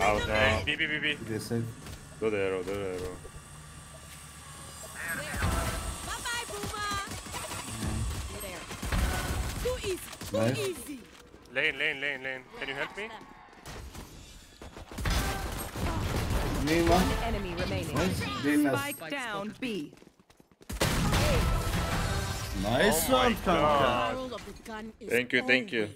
Out Okay. B, B, B, B. They said Do the arrow, do the arrow. Bye bye, Too easy. Nice. easy. Lane, lane, lane, lane. Can you help me? name one. Enemy remaining. Nice. Spike down B. Nice Oh my one kanka. Thank you, thank you.